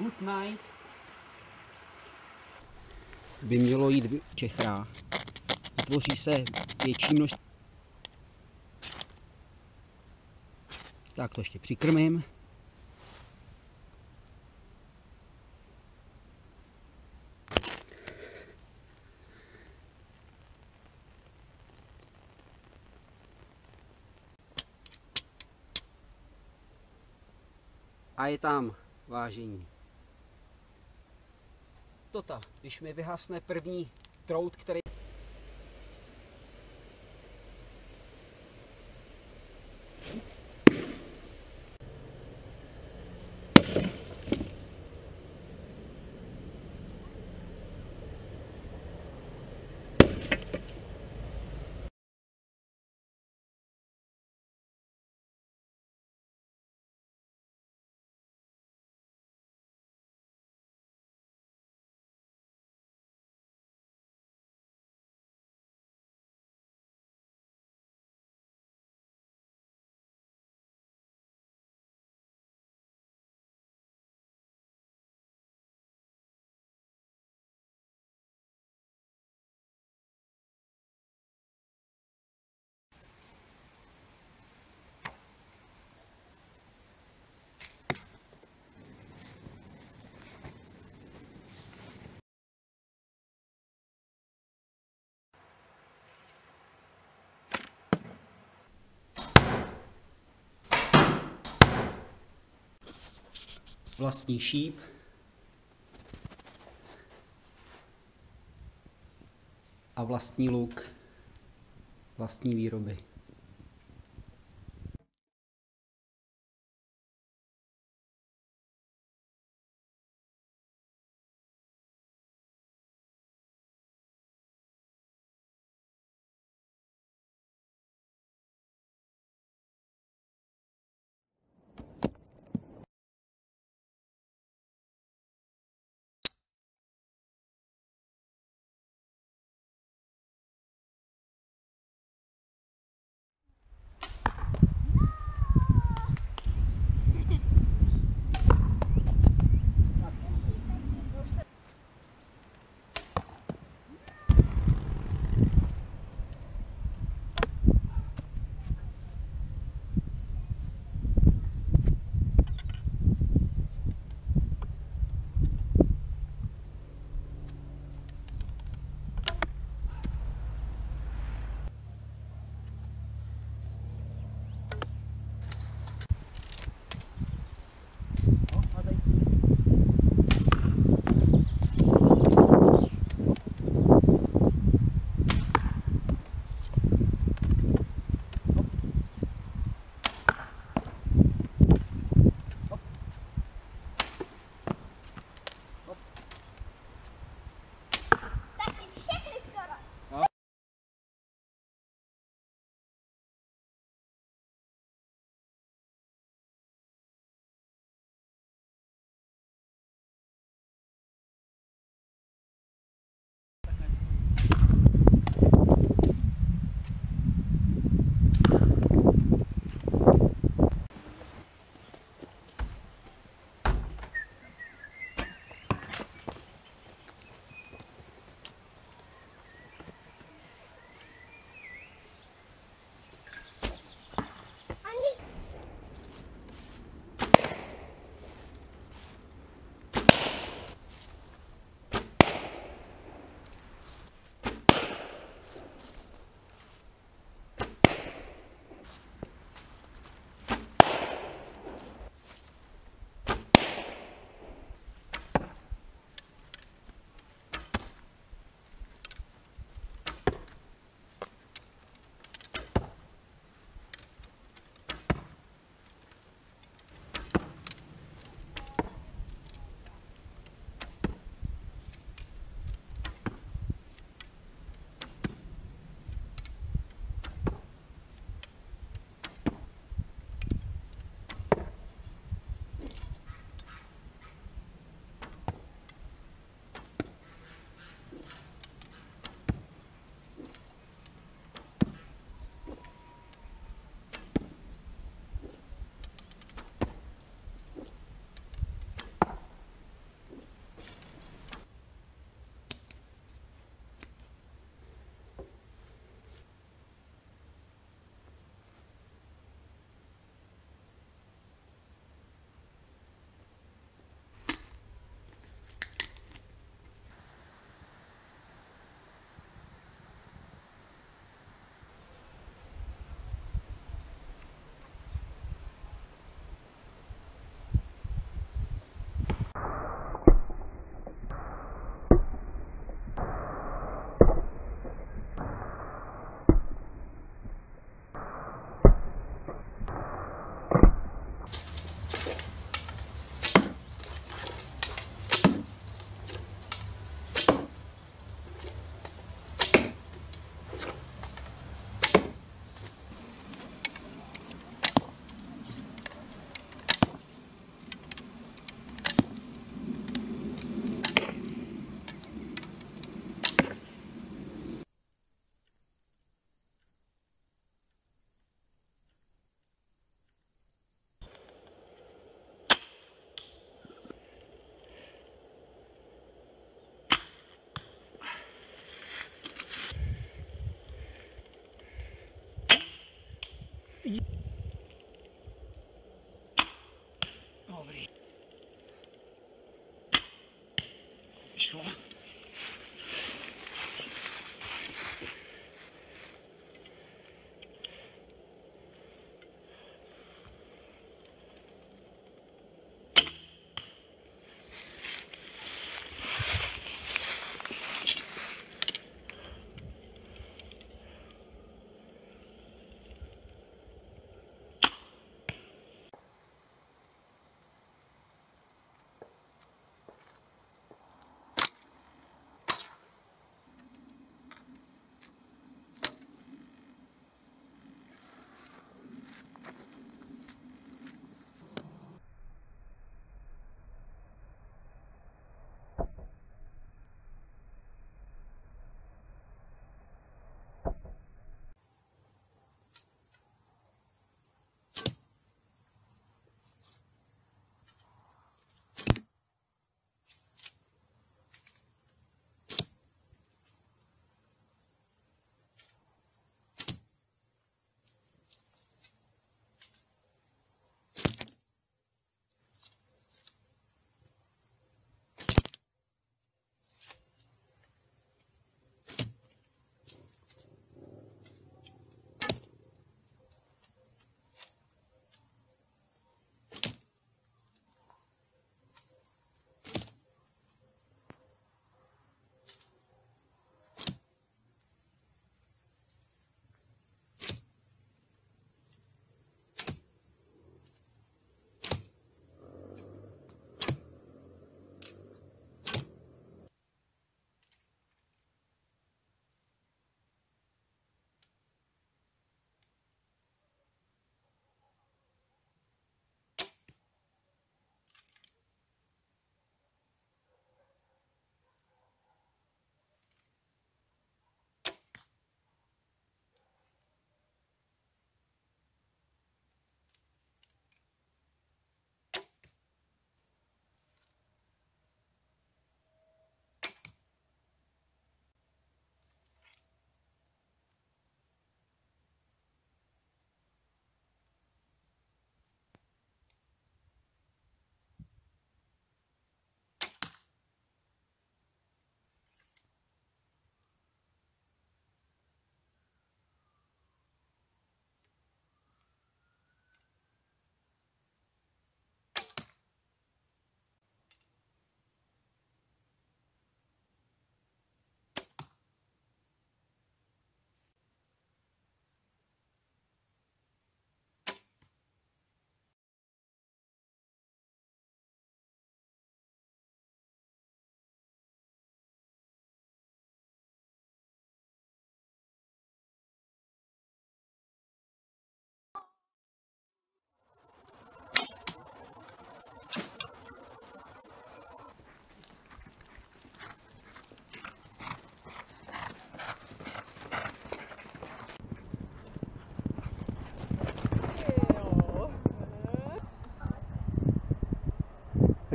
Good Night by mělo jít v Čechrách. Vytvoří se větší množství. Tak to ještě přikrmím. A je tam, vážení. Tota, když mi vyhasne první trout, který vlastní šíp. A vlastní luk vlastní výroby. 说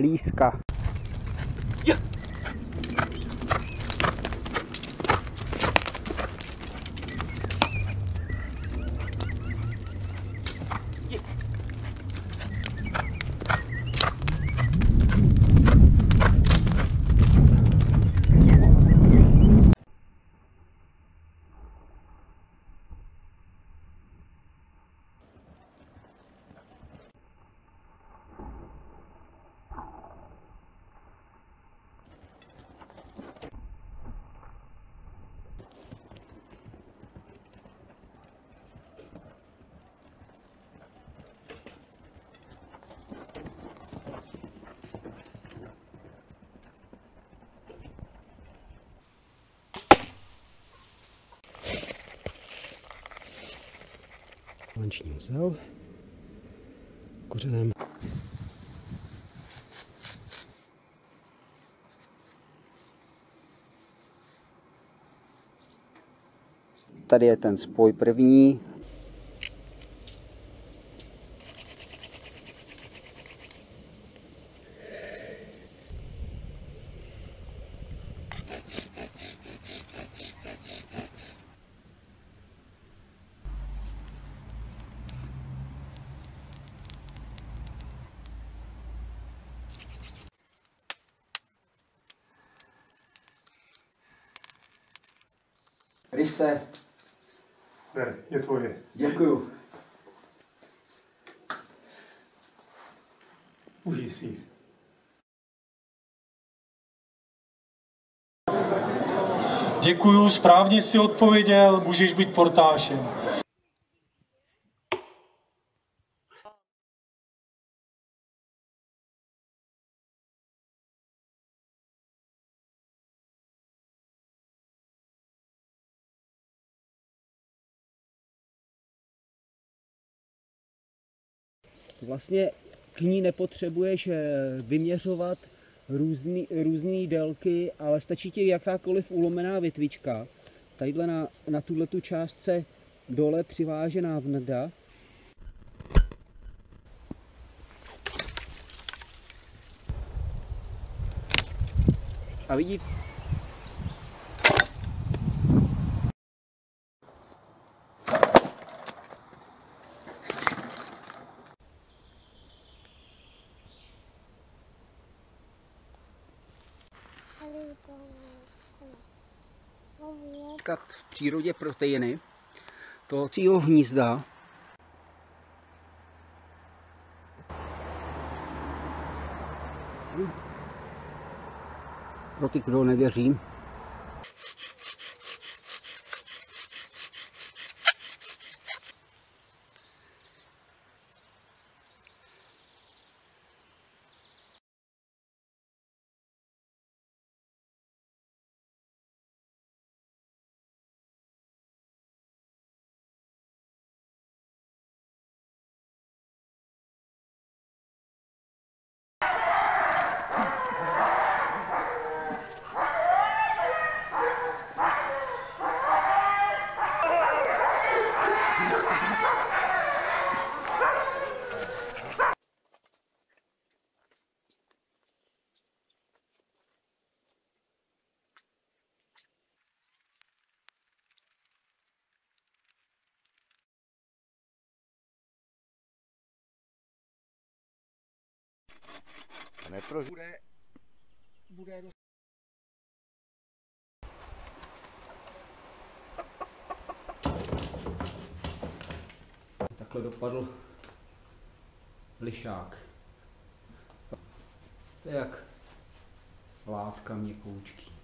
Lisca. Lanční uzel. Kořenem. Tady je ten spoj první, Ryse, Ber, je tvoje. děkuju. Užij si. Děkuju, správně si odpověděl, můžeš být portášem. Vlastně k ní nepotřebuješ eh, vyměřovat různý, různý délky, ale stačí ti jakákoliv ulomená větvička. Tadyhle na, na tuhle tu částce dole přivážená vnda. A vidíte, získat v přírodě proteiny toho hnízda. Pro ty, kdo nevěří. Neprož... Bude, bude dost... Takhle dopadl lišák. To je jak látka měkoučky.